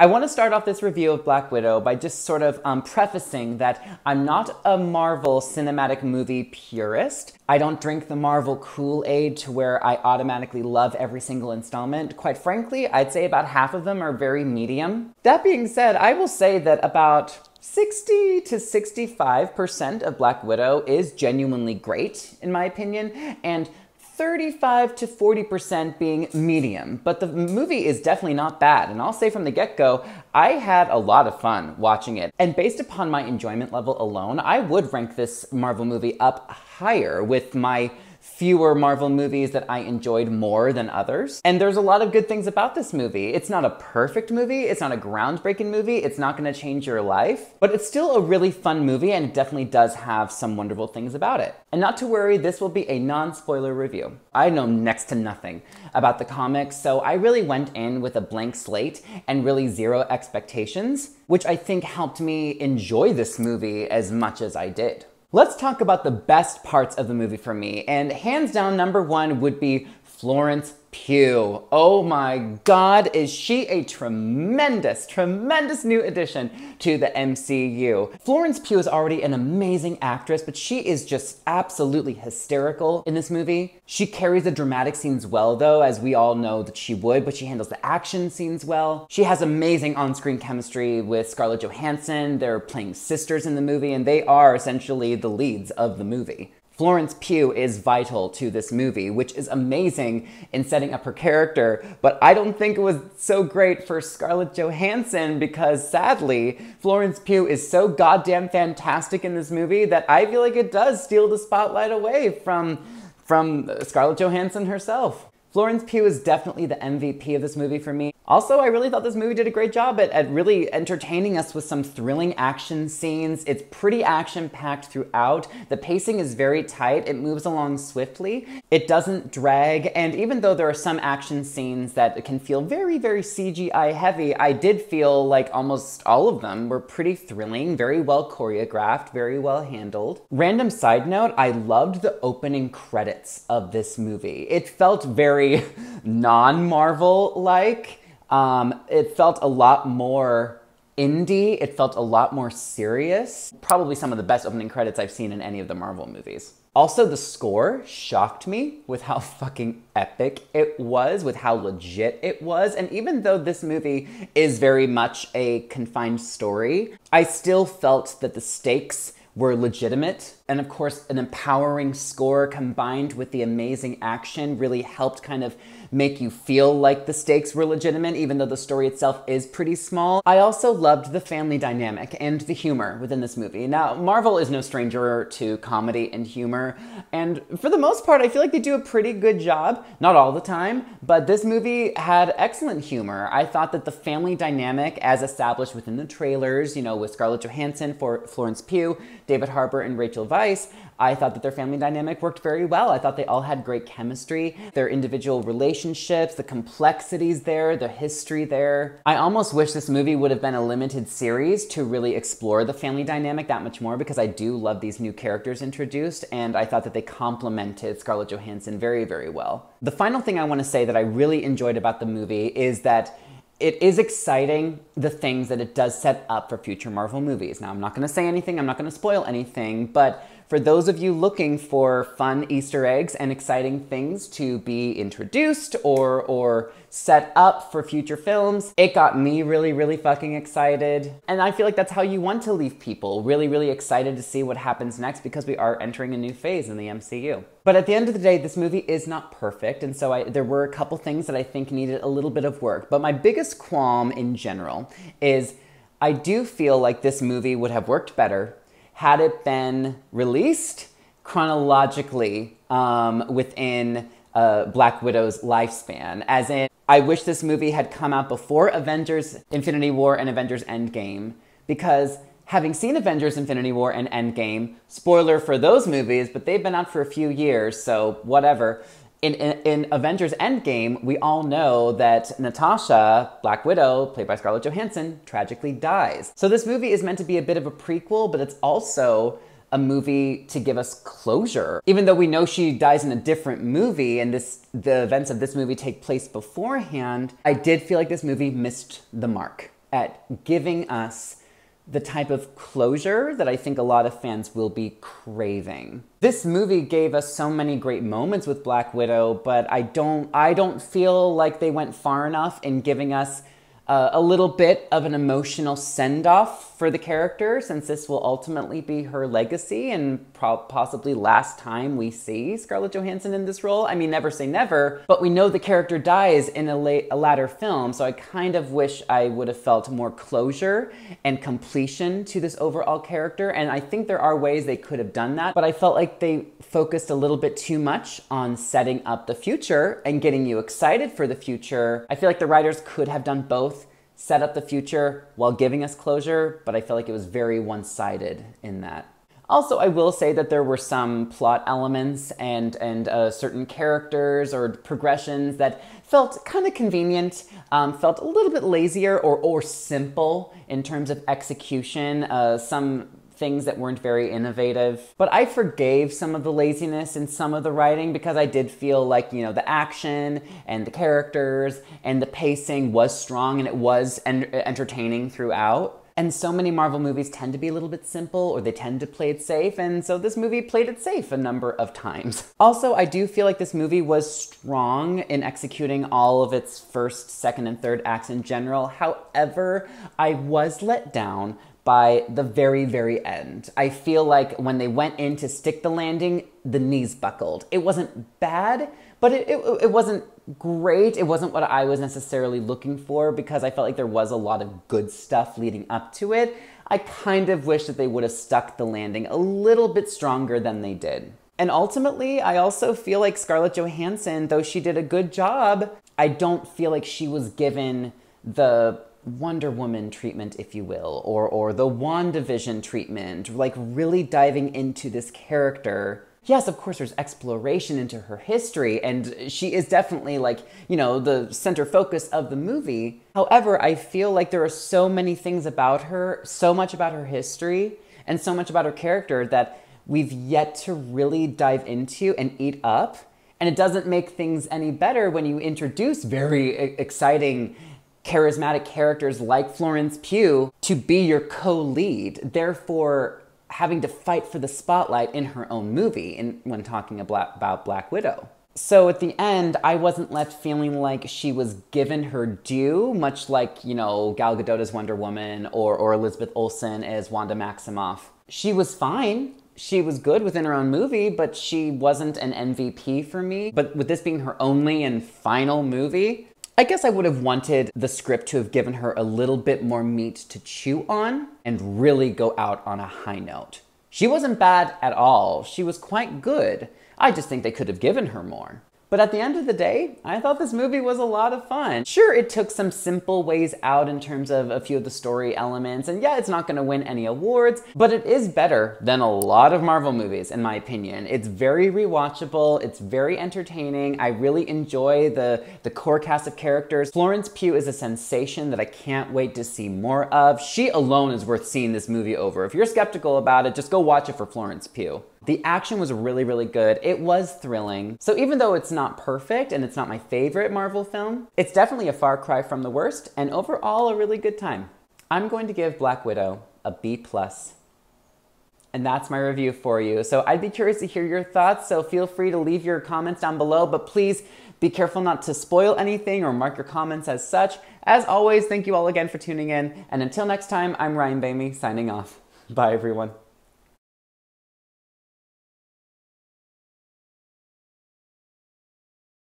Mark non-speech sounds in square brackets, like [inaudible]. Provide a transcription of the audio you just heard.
I want to start off this review of Black Widow by just sort of um, prefacing that I'm not a Marvel cinematic movie purist. I don't drink the Marvel Kool Aid to where I automatically love every single installment. Quite frankly, I'd say about half of them are very medium. That being said, I will say that about 60 to 65% of Black Widow is genuinely great, in my opinion, and 35 to 40% being medium, but the movie is definitely not bad. And I'll say from the get go, I had a lot of fun watching it. And based upon my enjoyment level alone, I would rank this Marvel movie up higher with my fewer Marvel movies that I enjoyed more than others. And there's a lot of good things about this movie. It's not a perfect movie, it's not a groundbreaking movie, it's not gonna change your life, but it's still a really fun movie and it definitely does have some wonderful things about it. And not to worry, this will be a non spoiler review. I know next to nothing about the comics, so I really went in with a blank slate and really zero expectations, which I think helped me enjoy this movie as much as I did. Let's talk about the best parts of the movie for me, and hands down, number one would be Florence Pugh. Oh my God, is she a tremendous, tremendous new addition to the MCU. Florence Pugh is already an amazing actress, but she is just absolutely hysterical in this movie. She carries the dramatic scenes well, though, as we all know that she would, but she handles the action scenes well. She has amazing on screen chemistry with Scarlett Johansson. They're playing sisters in the movie, and they are essentially the leads of the movie. Florence Pugh is vital to this movie, which is amazing in setting up her character, but I don't think it was so great for Scarlett Johansson because sadly, Florence Pugh is so goddamn fantastic in this movie that I feel like it does steal the spotlight away from from Scarlett Johansson herself. Florence Pugh is definitely the MVP of this movie for me. Also, I really thought this movie did a great job at, at really entertaining us with some thrilling action scenes. It's pretty action packed throughout. The pacing is very tight, it moves along swiftly, it doesn't drag, and even though there are some action scenes that can feel very, very CGI heavy, I did feel like almost all of them were pretty thrilling, very well choreographed, very well handled. Random side note I loved the opening credits of this movie. It felt very [laughs] non Marvel like. Um, it felt a lot more indie. It felt a lot more serious. Probably some of the best opening credits I've seen in any of the Marvel movies. Also, the score shocked me with how [laughs] fucking epic it was, with how legit it was. And even though this movie is very much a confined story, I still felt that the stakes were legitimate. And of course, an empowering score combined with the amazing action really helped kind of make you feel like the stakes were legitimate, even though the story itself is pretty small. I also loved the family dynamic and the humor within this movie. Now, Marvel is no stranger to comedy and humor, and for the most part, I feel like they do a pretty good job. Not all the time, but this movie had excellent humor. I thought that the family dynamic, as established within the trailers, you know, with Scarlett Johansson for Florence Pugh, David Harbour, and Rachel Weisz, I thought that their family dynamic worked very well. I thought they all had great chemistry, their individual relationships, the complexities there, the history there. I almost wish this movie would have been a limited series to really explore the family dynamic that much more because I do love these new characters introduced and I thought that they complemented Scarlett Johansson very, very well. The final thing I want to say that I really enjoyed about the movie is that it is exciting the things that it does set up for future Marvel movies. Now, I'm not going to say anything, I'm not going to spoil anything, but for those of you looking for fun Easter eggs and exciting things to be introduced or, or set up for future films, it got me really, really fucking excited. And I feel like that's how you want to leave people really, really excited to see what happens next because we are entering a new phase in the MCU. But at the end of the day, this movie is not perfect, and so I, there were a couple things that I think needed a little bit of work. But my biggest qualm in general is I do feel like this movie would have worked better had it been released chronologically um, within uh, Black Widow's lifespan. As in, I wish this movie had come out before Avengers Infinity War and Avengers Endgame, because having seen Avengers Infinity War and Endgame, spoiler for those movies, but they've been out for a few years, so whatever in, in, in, Avengers Endgame, we all know that Natasha, Black Widow, played by Scarlett Johansson, tragically dies. So this movie is meant to be a bit of a prequel, but it's also a movie to give us closure. Even though we know she dies in a different movie and this the events of this movie take place beforehand, I did feel like this movie missed the mark at giving us the type of closure that I think a lot of fans will be craving. This movie gave us so many great moments with Black Widow, but I don't I don't feel like they went far enough in giving us uh, a little bit of an emotional send off for the character, since this will ultimately be her legacy and pro- possibly last time we see Scarlett Johansson in this role. I mean, never say never, but we know the character dies in a, la- a latter film, so I kind of wish I would have felt more closure and completion to this overall character. And I think there are ways they could have done that, but I felt like they focused a little bit too much on setting up the future and getting you excited for the future. I feel like the writers could have done both set up the future while giving us closure, but I felt like it was very one sided in that. Also, I will say that there were some plot elements and and uh, certain characters or progressions that felt kind of convenient, um, felt a little bit lazier or or simple in terms of execution. Uh, some things that weren't very innovative. But I forgave some of the laziness in some of the writing because I did feel like, you know, the action and the characters and the pacing was strong and it was en- entertaining throughout. And so many Marvel movies tend to be a little bit simple or they tend to play it safe, and so this movie played it safe a number of times. [laughs] Also, I do feel like this movie was strong in executing all of its first, second, and third acts in general. However, I was let down by the very, very end. I feel like when they went in to stick the landing, the knees buckled. It wasn't bad, but it, it, it, wasn't great. It wasn't what I was necessarily looking for because I felt like there was a lot of good stuff leading up to it. I kind of wish that they would have stuck the landing a little bit stronger than they did. And ultimately, I also feel like Scarlett Johansson, though she did a good job, I don't feel like she was given the Wonder Woman treatment, if you will, or or the WandaVision treatment, like really diving into this character. Yes, of course, there's exploration into her history, and she is definitely like, you know, the center focus of the movie. However, I feel like there are so many things about her, so much about her history, and so much about her character that we've yet to really dive into and eat up. And it doesn't make things any better when you introduce very exciting charismatic characters like Florence Pugh to be your co lead, therefore having to fight for the spotlight in her own movie in, when talking about Black Widow. So at the end, I wasn't left feeling like she was given her due, much like, you know, Gal Gadot as Wonder Woman or, or Elizabeth Olsen as Wanda Maximoff. She was fine. She was good within her own movie, but she wasn't an MVP for me. But with this being her only and final movie, I guess I would have wanted the script to have given her a little bit more meat to chew on and really go out on a high note. She wasn't bad at all, she was quite good. I just think they could have given her more. But at the end of the day, I thought this movie was a lot of fun. Sure, it took some simple ways out in terms of a few of the story elements, and yeah, it's not gonna win any awards, but it is better than a lot of Marvel movies, in my opinion. It's very rewatchable, it's very entertaining. I really enjoy the, the core cast of characters. Florence Pugh is a sensation that I can't wait to see more of. She alone is worth seeing this movie over. If you're skeptical about it, just go watch it for Florence Pugh. The action was really, really good. It was thrilling. So even though it's not perfect and it's not my favorite Marvel film, it's definitely a far cry from the worst and overall a really good time. I'm going to give Black Widow a B plus. And that's my review for you. So I'd be curious to hear your thoughts, so feel free to leave your comments down below, but please be careful not to spoil anything or mark your comments as such. As always, thank you all again for tuning in, and until next time, I'm Ryan Boehme signing off. Bye everyone.